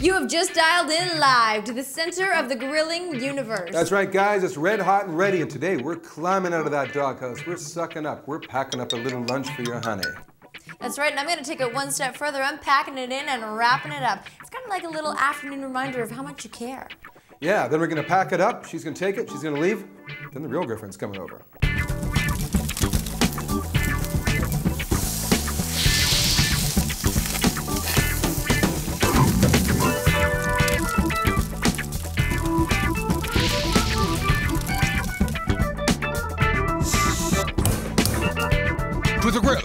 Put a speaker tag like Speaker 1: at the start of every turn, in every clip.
Speaker 1: You have just dialed in live to the center of the grilling universe.
Speaker 2: That's right, guys. It's red hot and ready, and today we're climbing out of that doghouse. We're sucking up. We're packing up a little lunch for your honey.
Speaker 1: That's right, and I'm going to take it one step further. I'm packing it in and wrapping it up. It's kind of like a little afternoon reminder of how much you care.
Speaker 2: Yeah, then we're gonna pack it up. She's gonna take it. She's gonna leave. Then the real girlfriend's coming over.
Speaker 3: To the grill.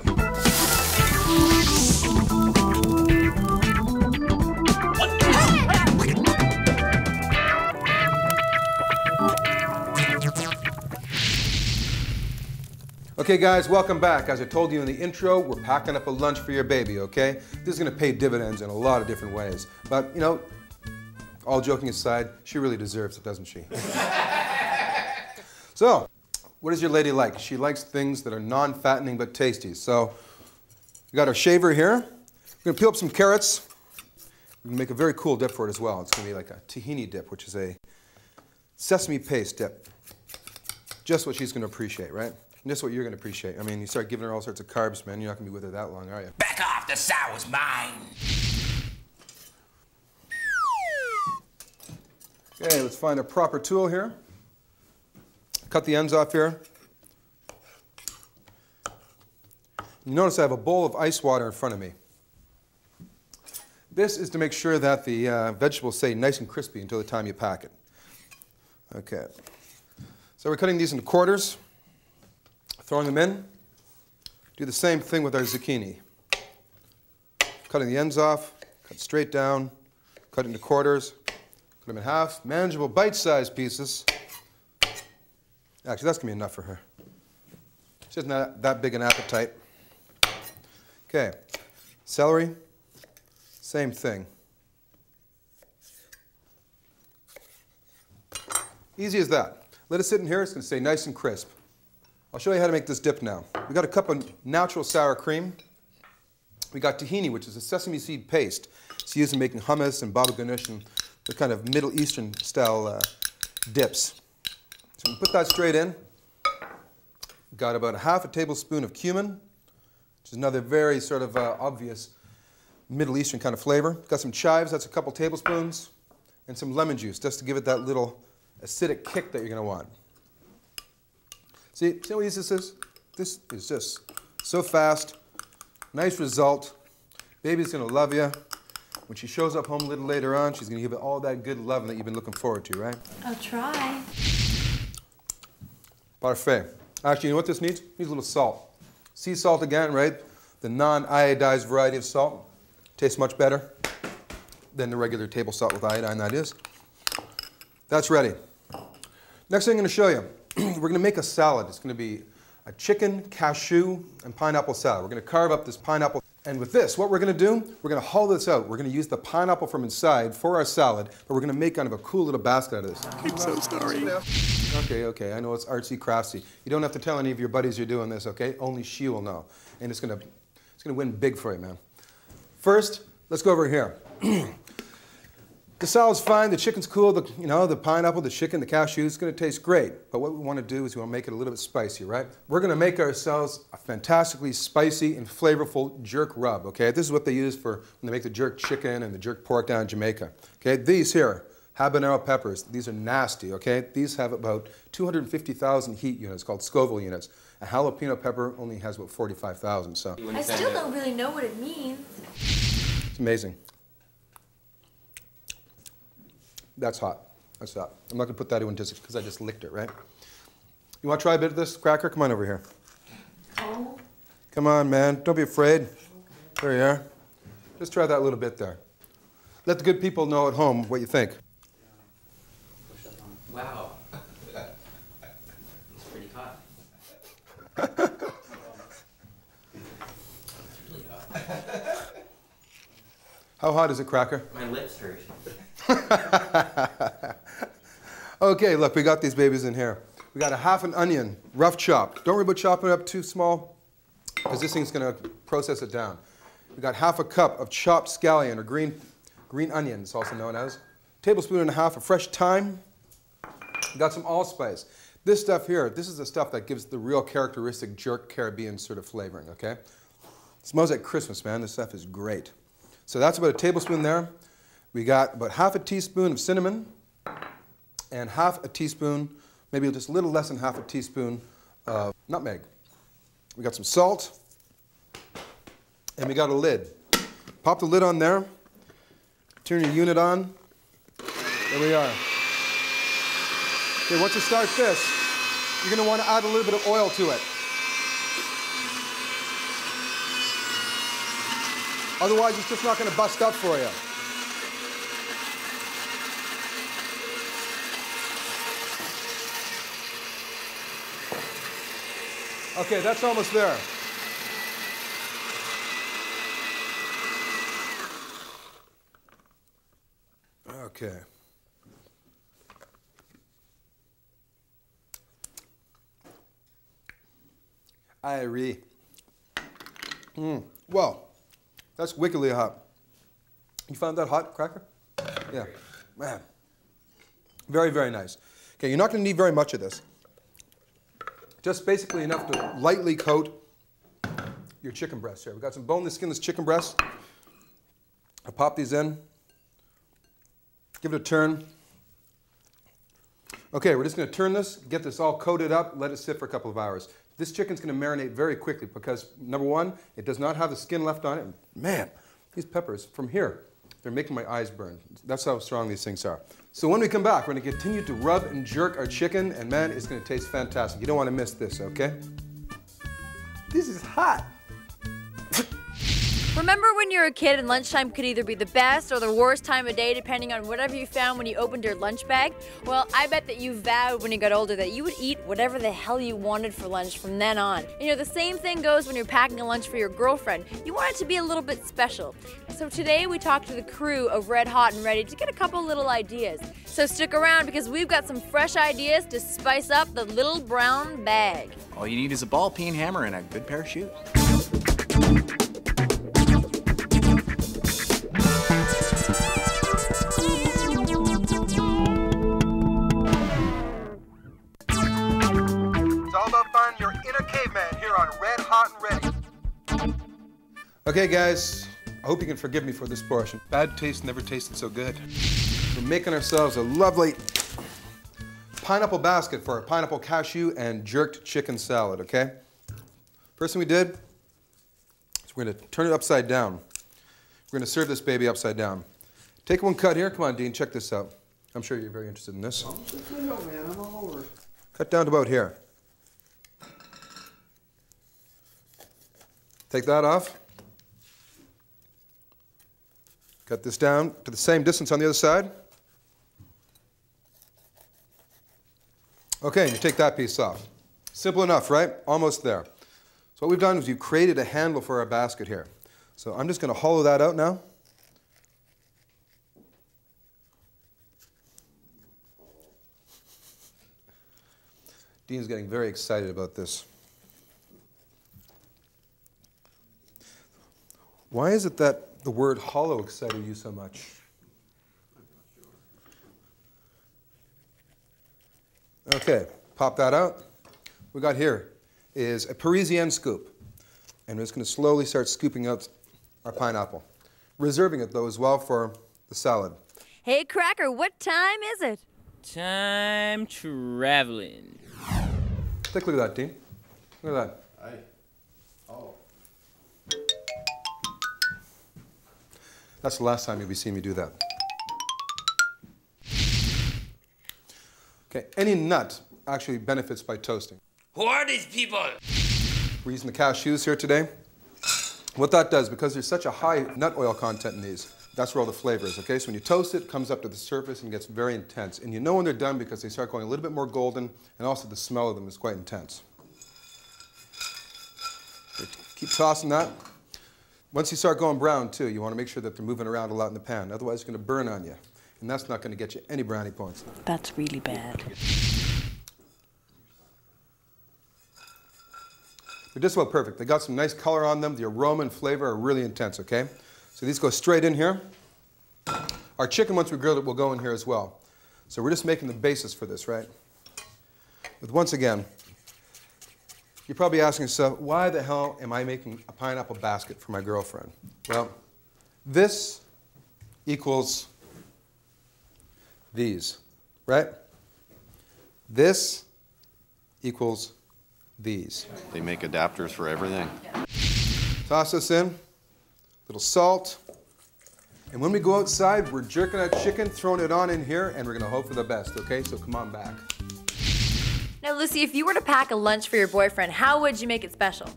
Speaker 2: Okay, guys, welcome back. As I told you in the intro, we're packing up a lunch for your baby, okay? This is gonna pay dividends in a lot of different ways. But, you know, all joking aside, she really deserves it, doesn't she? so, what is your lady like? She likes things that are non fattening but tasty. So, we got our shaver here. We're gonna peel up some carrots. We're gonna make a very cool dip for it as well. It's gonna be like a tahini dip, which is a sesame paste dip. Just what she's gonna appreciate, right? And just what you're gonna appreciate. I mean, you start giving her all sorts of carbs, man, you're not gonna be with her that long, are you?
Speaker 3: Back off, the sour's mine.
Speaker 2: Okay, let's find a proper tool here. Cut the ends off here. You notice I have a bowl of ice water in front of me. This is to make sure that the uh, vegetables stay nice and crispy until the time you pack it. Okay. So we're cutting these into quarters, throwing them in. Do the same thing with our zucchini. Cutting the ends off, cut straight down, cut into quarters, cut them in half. Manageable bite-sized pieces. Actually, that's gonna be enough for her. She doesn't have that big an appetite. Okay, celery, same thing. Easy as that. Let it sit in here, it's gonna stay nice and crisp. I'll show you how to make this dip now. We got a cup of natural sour cream. We got tahini, which is a sesame seed paste. It's used in making hummus and baba ganoush and the kind of Middle Eastern style uh, dips. So we put that straight in. Got about a half a tablespoon of cumin, which is another very sort of uh, obvious Middle Eastern kind of flavor. Got some chives, that's a couple tablespoons, and some lemon juice, just to give it that little acidic kick that you're going to want. See, see how easy this is? This is just so fast, nice result. Baby's going to love you. When she shows up home a little later on, she's going to give it all that good loving that you've been looking forward to, right?
Speaker 1: I'll try.
Speaker 2: Parfait. Actually, you know what this needs? It needs a little salt. Sea salt again, right? The non-iodized variety of salt. Tastes much better than the regular table salt with iodine, that is. That's ready. Next thing I'm going to show you, we're going to make a salad. It's going to be a chicken, cashew, and pineapple salad. We're going to carve up this pineapple. And with this, what we're going to do, we're going to haul this out. We're going to use the pineapple from inside for our salad, but we're going to make kind of a cool little basket out of this.
Speaker 3: I'm so sorry.
Speaker 2: Okay, okay, I know it's artsy craftsy. You don't have to tell any of your buddies you're doing this, okay? Only she will know. And it's gonna, it's gonna win big for you, man. First, let's go over here. the salad's fine, the chicken's cool, the, you know, the pineapple, the chicken, the cashews, it's gonna taste great. But what we wanna do is we wanna make it a little bit spicy, right? We're gonna make ourselves a fantastically spicy and flavorful jerk rub, okay? This is what they use for when they make the jerk chicken and the jerk pork down in Jamaica. Okay, these here, habanero peppers. These are nasty, okay? These have about 250,000 heat units called Scoville units. A jalapeno pepper only has about 45,000, so
Speaker 1: I still don't really know what it means.
Speaker 2: it's amazing. That's hot. That's hot. I'm not gonna put that in just because I just licked it, right? You wanna try a bit of this cracker? Come on over here.
Speaker 1: Oh.
Speaker 2: Come on, man. Don't be afraid. There you are. Just try that little bit there. Let the good people know at home what you think.
Speaker 4: Wow. it's pretty hot. it's really hot.
Speaker 2: How hot is it, cracker?
Speaker 4: My lips hurt.
Speaker 2: Okay, look, we got these babies in here. We got a half an onion, rough chopped. Don't worry about chopping it up too small, because this thing's gonna process it down. We got half a cup of chopped scallion or green, green onion, it's also known as. Tablespoon and a half of fresh thyme. Got some allspice. This stuff here, this is the stuff that gives the real characteristic jerk Caribbean sort of flavoring, okay? smells like Christmas, man. This stuff is great. So that's about a tablespoon there. We got about half a teaspoon of cinnamon and half a teaspoon, maybe just a little less than half a teaspoon of nutmeg. We got some salt and we got a lid. Pop the lid on there, turn your unit on. There we are. Okay, once you start this, you're going to want to add a little bit of oil to it. Otherwise, it's just not going to bust up for you. Okay, that's almost there. Okay. I agree. Mm. Well, that's wickedly hot. You found that hot, Cracker? Yeah. Man. Very, very nice. Okay, you're not going to need very much of this. Just basically enough to lightly coat your chicken breasts here. We've got some boneless, skinless chicken breasts. I'll pop these in. Give it a turn. Okay, we're just going to turn this, get this all coated up, let it sit for a couple of hours. This chicken's going to marinate very quickly because, number one, it does not have the skin left on it. Man, these peppers from here, they're making my eyes burn. That's how strong these things are. So when we come back, we're to continue to rub and jerk our chicken, and man, it's to taste fantastic. You don't want to miss this, okay? This is hot.
Speaker 1: Remember when you were a kid and lunchtime could either be the best or the worst time of day depending on whatever you found when you opened your lunch bag? Well, I bet that you vowed when you got older that you would eat whatever the hell you wanted for lunch from then on. You know, the same thing goes when you're packing a lunch for your girlfriend. You want it to be a little bit special. So today we talked to the crew of Red Hot and Ready to get a couple little ideas. So stick around because we've got some fresh ideas to spice up the little brown bag.
Speaker 5: All you need is a ball peen hammer and a good pair of shoes.
Speaker 2: Okay, guys, I hope you can forgive me for this portion. Bad taste never tasted so good. We're making ourselves a lovely pineapple basket for our pineapple cashew and jerked chicken salad, okay? First thing we did is we're gonna turn it upside down. We're gonna serve this baby upside down. Take one cut here. Come on, Dean, check this out. I'm sure you're very interested in this.
Speaker 4: Oh, man, I'm all over.
Speaker 2: Cut down to about here. Take that off. Cut this down to the same distance on the other side. Okay, and you take that piece off. Simple enough, right? Almost there. So what we've done is we've created a handle for our basket here. So I'm just going to hollow that out now. Dean's getting very excited about this. Why is it that the word hollow excited you so much? Okay, pop that out. We got here is a Parisienne scoop. And we're just going to slowly start scooping out our pineapple. Reserving it, though, as well for the salad.
Speaker 1: Hey, Cracker, what time is it?
Speaker 6: Time traveling.
Speaker 2: Take a look at that, Dean. Look at that.
Speaker 4: Aye.
Speaker 2: That's the last time you'll be seeing me do that. Okay, any nut actually benefits by toasting.
Speaker 3: Who are these people?
Speaker 2: We're using the cashews here today. What that does, because there's such a high nut oil content in these, that's where all the flavor is, okay? So when you toast it, it comes up to the surface and gets very intense. And you know when they're done because they start going a little bit more golden, and also the smell of them is quite intense. Okay, Keep tossing that. Once you start going brown, too, you want to make sure that they're moving around a lot in the pan. Otherwise, it's going to burn on you. And that's not going to get you any brownie points.
Speaker 7: That's really bad.
Speaker 2: They're just about perfect. They got some nice color on them. The aroma and flavor are really intense, okay? So these go straight in here. Our chicken, once we grill it, will go in here as well. So we're just making the basis for this, right? But once again, you're probably asking yourself, why the hell am I making a pineapple basket for my girlfriend? Well, this equals these, right? This equals these.
Speaker 7: They make adapters for everything.
Speaker 2: Toss this in, a little salt. And when we go outside, we're jerking our chicken, throwing it on in here, and we're gonna hope for the best, okay? So come on back.
Speaker 1: Now, Lucy, if you were to pack a lunch for your boyfriend, how would you make it special?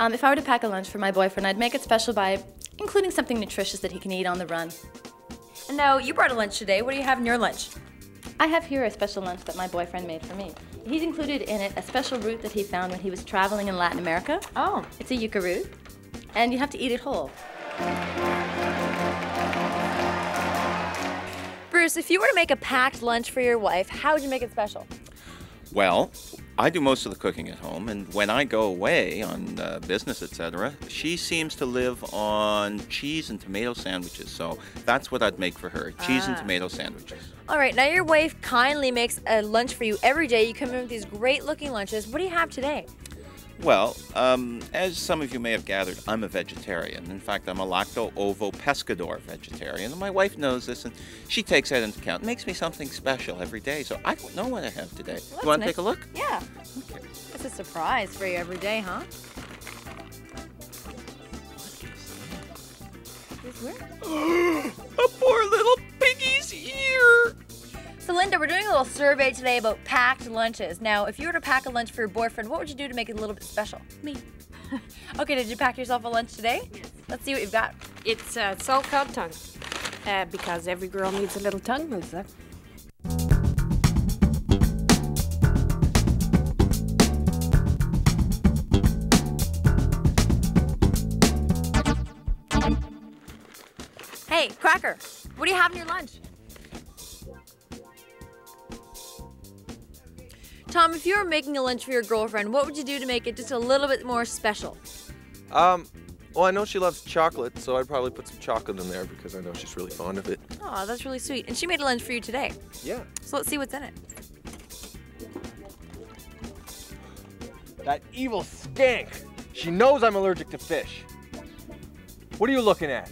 Speaker 8: Um, if I were to pack a lunch for my boyfriend, I'd make it special by including something nutritious that he can eat on the run.
Speaker 1: And now, you brought a lunch today. What do you have in your lunch?
Speaker 8: I have here a special lunch that my boyfriend made for me. He's included in it a special root that he found when he was traveling in Latin America.
Speaker 1: Oh.
Speaker 8: It's a yucca root, and you have to eat it whole.
Speaker 1: Bruce, if you were to make a packed lunch for your wife, how would you make it special?
Speaker 9: Well, I do most of the cooking at home, and when I go away on uh, business, etc., she seems to live on cheese and tomato sandwiches. So that's what I'd make for her: cheese and
Speaker 1: Ah.
Speaker 9: tomato sandwiches.
Speaker 1: All right, now your wife kindly makes a lunch for you every day. You come in with these great looking lunches. What do you have today?
Speaker 9: Well, um, as some of you may have gathered, I'm a vegetarian. In fact, I'm a lacto-ovo-pescador vegetarian, and my wife knows this, and she takes that into account. It makes me something special every day, so I don't know what I have today.
Speaker 1: Well,
Speaker 9: you want to
Speaker 1: that's
Speaker 9: take a look?
Speaker 1: Yeah. It's a surprise for you every day, huh?
Speaker 9: a poor little.
Speaker 1: So, Linda, we're doing a little survey today about packed lunches. Now, if you were to pack a lunch for your boyfriend, what would you do to make it a little bit special?
Speaker 8: Me.
Speaker 1: okay, did you pack yourself a lunch today? Yes. Let's see what you've got.
Speaker 10: It's uh, salt-cow tongue, uh, because every girl needs a little tongue mover.
Speaker 1: Hey, Cracker, what do you have in your lunch? Tom, if you were making a lunch for your girlfriend, what would you do to make it just a little bit more special?
Speaker 11: Um, well, I know she loves chocolate, so I'd probably put some chocolate in there because I know she's really fond of it.
Speaker 1: Oh, that's really sweet. And she made a lunch for you today.
Speaker 11: Yeah.
Speaker 1: So let's see what's in it.
Speaker 12: That evil skank. She knows I'm allergic to fish. What are you looking at?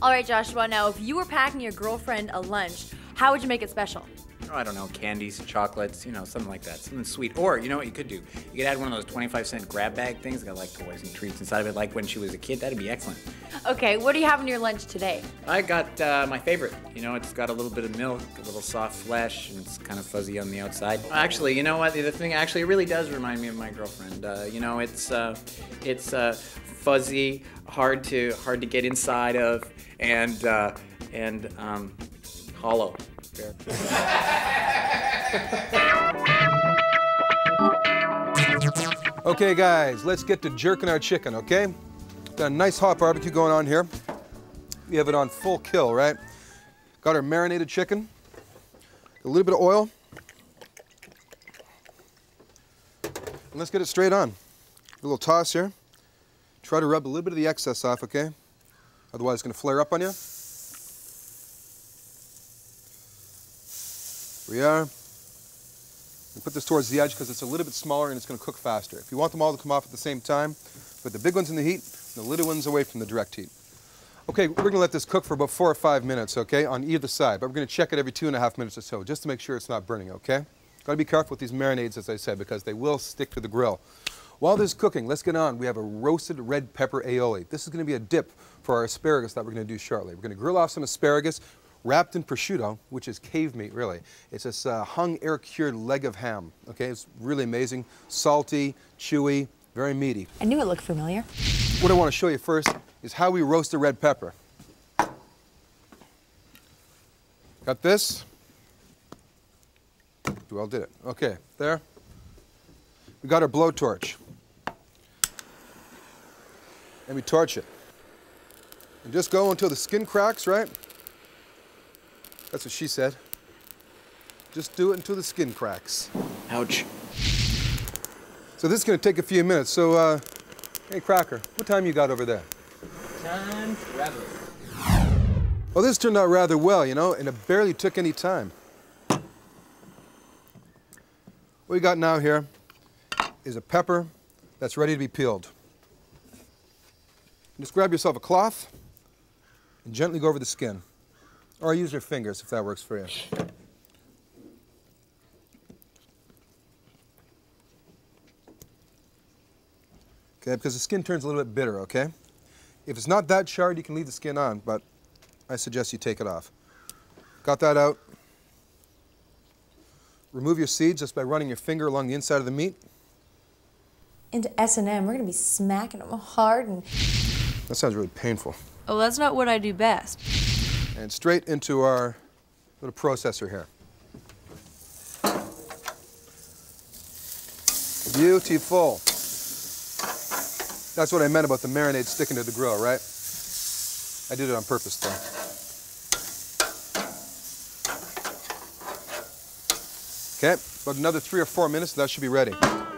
Speaker 1: All right, Joshua, now if you were packing your girlfriend a lunch, how would you make it special?
Speaker 5: Oh, I don't know, candies, chocolates, you know, something like that. Something sweet. Or, you know what you could do? You could add one of those 25 cent grab bag things. Got like toys and treats inside of it, like when she was a kid. That'd be excellent.
Speaker 1: Okay, what do you have in your lunch today?
Speaker 5: I got uh, my favorite. You know, it's got a little bit of milk, a little soft flesh, and it's kind of fuzzy on the outside. Actually, you know what? The thing actually it really does remind me of my girlfriend. Uh, you know, it's uh, it's uh, fuzzy, hard to hard to get inside of, and uh, and um, hollow.
Speaker 2: Okay, guys, let's get to jerking our chicken, okay? Got a nice hot barbecue going on here. We have it on full kill, right? Got our marinated chicken, a little bit of oil. And let's get it straight on. A little toss here. Try to rub a little bit of the excess off, okay? Otherwise, it's gonna flare up on you. We are. Put this towards the edge because it's a little bit smaller and it's going to cook faster. If you want them all to come off at the same time, put the big ones in the heat and the little ones away from the direct heat. Okay, we're going to let this cook for about four or five minutes, okay, on either side. But we're going to check it every two and a half minutes or so just to make sure it's not burning, okay? Got to be careful with these marinades, as I said, because they will stick to the grill. While this is cooking, let's get on. We have a roasted red pepper aioli. This is going to be a dip for our asparagus that we're going to do shortly. We're going to grill off some asparagus wrapped in prosciutto, which is cave meat, really. It's this uh, hung air-cured leg of ham, okay? It's really amazing. Salty, chewy, very meaty.
Speaker 1: I knew it looked familiar.
Speaker 2: What I want to show you first is how we roast the red pepper. Got this. You all did it. Okay, there. We got our blowtorch. And we torch it. And just go until the skin cracks, right? That's what she said. Just do it until the skin cracks.
Speaker 5: Ouch.
Speaker 2: So this is going to take a few minutes. So, uh, hey, Cracker, what time you got over there?
Speaker 6: Time traveling.
Speaker 2: Well, this turned out rather well, you know, and it barely took any time. What we got now here is a pepper that's ready to be peeled. Just grab yourself a cloth and gently go over the skin. Or use your fingers if that works for you. Okay, because the skin turns a little bit bitter, okay? If it's not that charred, you can leave the skin on, but I suggest you take it off. Got that out. Remove your seeds just by running your finger along the inside of the meat.
Speaker 1: Into S&M, we're gonna be smacking them hard and...
Speaker 2: That sounds really painful.
Speaker 1: Oh, that's not what I do best.
Speaker 2: And straight into our little processor here. Beautiful. That's what I meant about the marinade sticking to the grill, right? I did it on purpose, though. Okay, about another three or four minutes, that should be ready.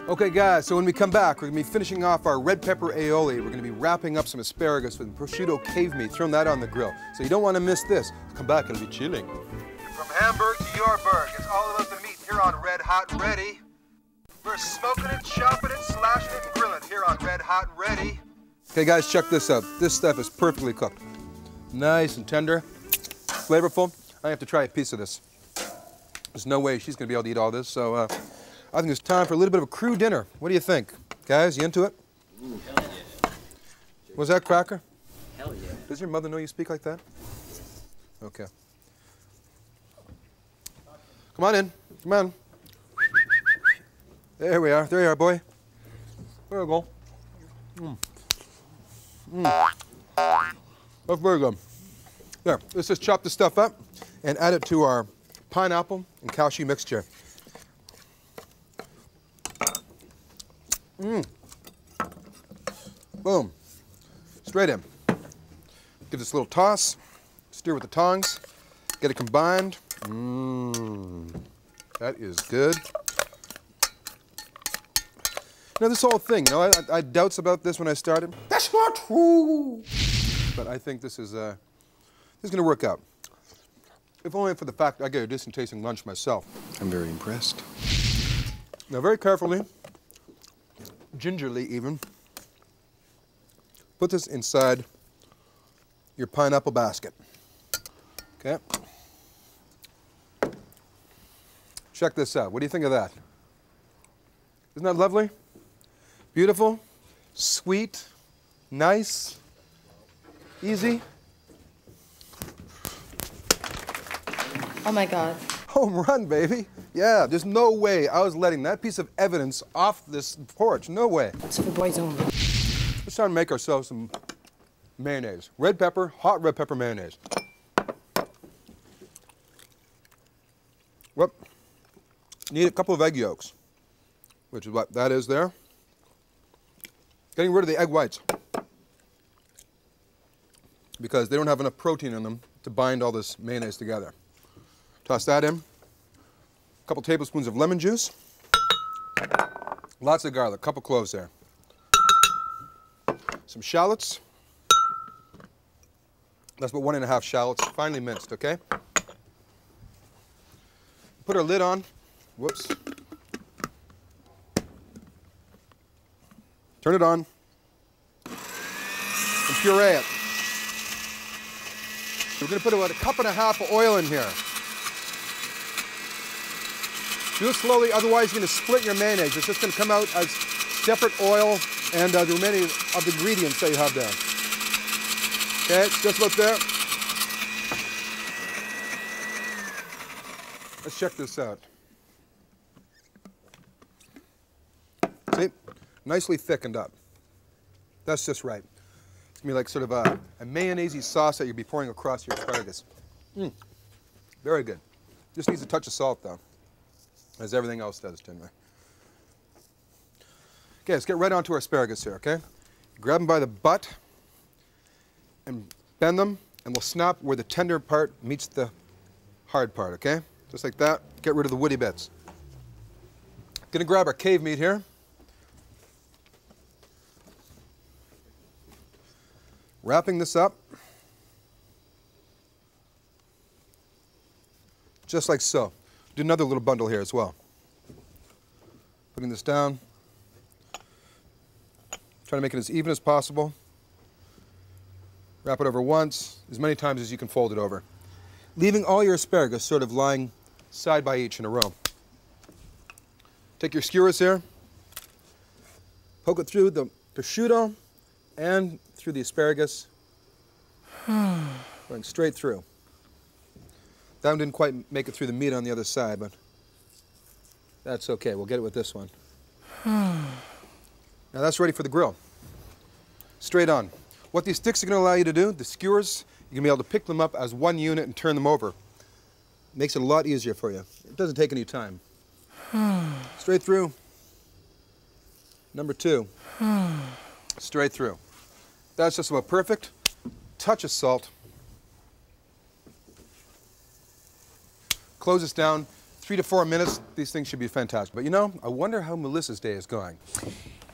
Speaker 2: Okay, guys, so when we come back, we're gonna be finishing off our red pepper aioli. We're gonna be wrapping up some asparagus with prosciutto cave meat, throwing that on the grill. So you don't wanna miss this. Come back, it'll be chilling. From Hamburg to your burg, it's all about the meat here on Red Hot Ready. We're smoking it, chopping it, slashing it, and grilling it here on Red Hot Ready. Okay, guys, check this out. This stuff is perfectly cooked. Nice and tender, flavorful. I have to try a piece of this. There's no way she's gonna be able to eat all this, so uh, I think it's time for a little bit of a crew dinner. What do you think? Guys, you into it?
Speaker 6: Ooh, hell yeah.
Speaker 2: Was that Cracker?
Speaker 6: Hell yeah.
Speaker 2: Does your mother know you speak like that? Okay. Come on in. Come on. There we are. There you are, boy. There we go. Mm. Mm. That's very good. There, let's just chop this stuff up and add it to our pineapple and cashew mixture. Mmm. Boom. Straight in. Give this a little toss. Steer with the tongs. Get it combined. Mmm. That is good. Now this whole thing, you know, I, I had doubts about this when I started. That's not true. But I think this is, uh, this is going to work out. If only for the fact I get a decent tasting lunch myself. I'm very impressed. Now very carefully, gingerly even, put this inside your pineapple basket. Okay? Check this out. What do you think of that? Isn't that lovely? Beautiful, sweet, nice, easy.
Speaker 8: Oh my God.
Speaker 2: Home run, baby. Yeah, there's no way I was letting that piece of evidence off this porch. No way.
Speaker 10: It's for boys only.
Speaker 2: Let's try and make ourselves some mayonnaise. Red pepper, hot red pepper mayonnaise. Whoop. Need a couple of egg yolks, which is what that is there. Getting rid of the egg whites because they don't have enough protein in them to bind all this mayonnaise together. Toss that in. Couple tablespoons of lemon juice. Lots of garlic, couple cloves there. Some shallots. That's about one and a half shallots, finely minced, okay? Put our lid on. Whoops. Turn it on. And puree it. We're to put about a cup and a half of oil in here. Do it slowly, otherwise you're going to split your mayonnaise. It's just going to come out as separate oil and uh, the remaining of the ingredients that you have there. Okay, it's just about there. Let's check this out. See, nicely thickened up. That's just right. It's gonna be like sort of a, a mayonnaise sauce that you'll be pouring across your asparagus. Mm. Very good. Just needs a touch of salt though, as everything else does, Tinway. Okay, let's get right onto our asparagus here, okay? Grab them by the butt and bend them, and we'll snap where the tender part meets the hard part, okay? Just like that. Get rid of the woody bits. Gonna grab our cave meat here. Wrapping this up. just like so. Another little bundle here as well. Putting this down. Trying to make it as even as possible. Wrap it over once, as many times as you can fold it over. Leaving all your asparagus sort of lying side by each in a row. Take your skewers here, poke it through the prosciutto and through the asparagus, going straight through. That one didn't quite make it through the meat on the other side, but that's okay. We'll get it with this one. now that's ready for the grill. Straight on. What these sticks are going to allow you to do, the skewers, you're going to be able to pick them up as one unit and turn them over. Makes it a lot easier for you. It doesn't take any time. Straight through. Number two. Straight through. That's just about perfect. Touch of salt. Close this down. Three to four minutes, these things should be fantastic. But you know, I wonder how Melissa's day is going.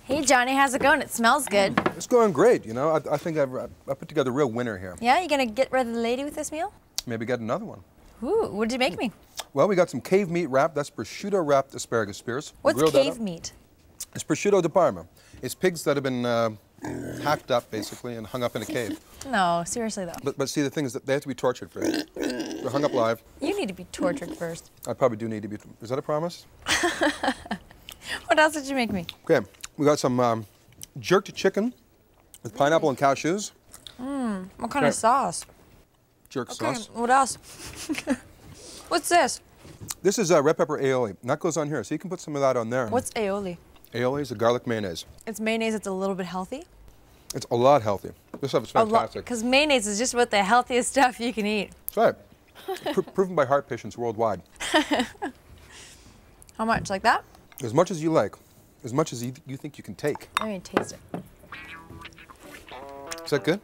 Speaker 1: Hey, Johnny, how's it going? It smells good.
Speaker 2: It's going great, you know. I, I think I've I put together a real winner here.
Speaker 1: Yeah, you gonna get rid of the lady with this meal?
Speaker 2: Maybe get another one.
Speaker 1: Ooh, what did you make me?
Speaker 2: Well, we got some cave meat wrap. That's prosciutto wrapped asparagus spears.
Speaker 1: What's cave meat?
Speaker 2: It's prosciutto di Parma. It's pigs that have been uh, hacked up, basically, and hung up in a cave.
Speaker 1: No, seriously though.
Speaker 2: But, but see, the thing is that they have to be tortured first. They're hung up live.
Speaker 1: You need to be tortured first.
Speaker 2: I probably do need to be. Is that a promise?
Speaker 1: What else did you make me?
Speaker 2: Okay, we got some um, jerked chicken with pineapple and cashews.
Speaker 1: Mmm, what kind
Speaker 2: Okay.
Speaker 1: of sauce?
Speaker 2: Jerk
Speaker 1: Okay,
Speaker 2: sauce.
Speaker 1: what else? What's this?
Speaker 2: This is uh, red pepper aioli. And that goes on here, so you can put some of that on there.
Speaker 1: What's aioli?
Speaker 2: Aioli? Is a garlic mayonnaise.
Speaker 1: It's mayonnaise that's a little bit healthy.
Speaker 2: It's a lot healthy. This stuff is fantastic.
Speaker 1: because mayonnaise is just about the healthiest stuff you can eat.
Speaker 2: That's right. Pro- proven by heart patients worldwide.
Speaker 1: How much? Like that?
Speaker 2: As much as you like, as much as you, you think you can take.
Speaker 1: I mean, taste it.
Speaker 2: Is that good?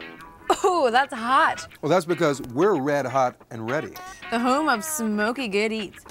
Speaker 1: Oh, that's hot.
Speaker 2: Well, that's because we're red hot and ready.
Speaker 1: The home of smoky good eats.